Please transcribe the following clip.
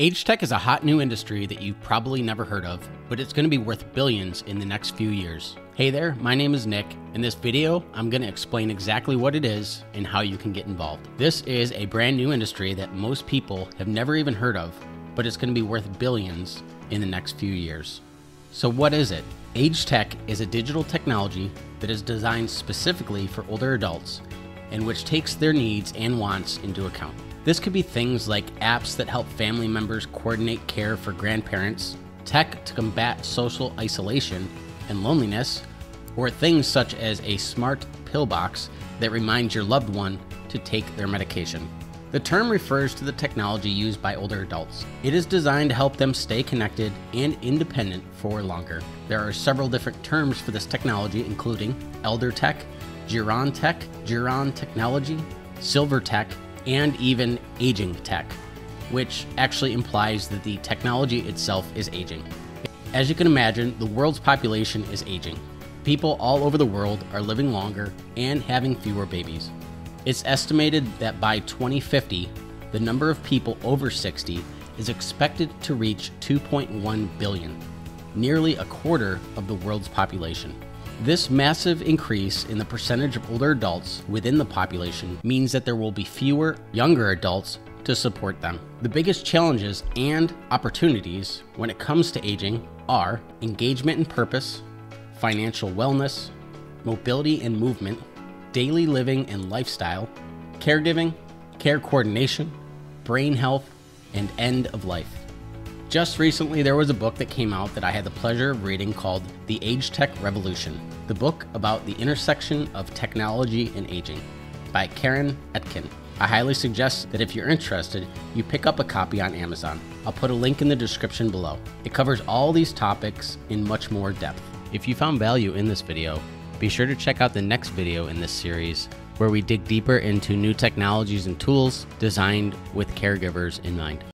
Age tech is a hot new industry that you've probably never heard of, but it's going to be worth billions in the next few years. Hey there, my name is Nick. In this video, I'm going to explain exactly what it is and how you can get involved. This is a brand new industry that most people have never even heard of, but it's going to be worth billions in the next few years. So, what is it? Age tech is a digital technology that is designed specifically for older adults and which takes their needs and wants into account. This could be things like apps that help family members coordinate care for grandparents, tech to combat social isolation and loneliness, or things such as a smart pillbox that reminds your loved one to take their medication. The term refers to the technology used by older adults. It is designed to help them stay connected and independent for longer. There are several different terms for this technology, including elder tech, Geron tech, gerontechnology, silver tech, and even aging tech, which actually implies that the technology itself is aging. As you can imagine, the world's population is aging. People all over the world are living longer and having fewer babies. It's estimated that by 2050, the number of people over 60 is expected to reach 2.1 billion, nearly a quarter of the world's population. This massive increase in the percentage of older adults within the population means that there will be fewer younger adults to support them. The biggest challenges and opportunities when it comes to aging are engagement and purpose, financial wellness, mobility and movement, daily living and lifestyle, caregiving, care coordination, brain health, and end of life. Just recently, there was a book that came out that I had the pleasure of reading called The Age Tech Revolution, the book about the intersection of technology and aging by Keren Etkin. I highly suggest that if you're interested, you pick up a copy on Amazon. I'll put a link in the description below. It covers all these topics in much more depth. If you found value in this video, be sure to check out the next video in this series where we dig deeper into new technologies and tools designed with caregivers in mind.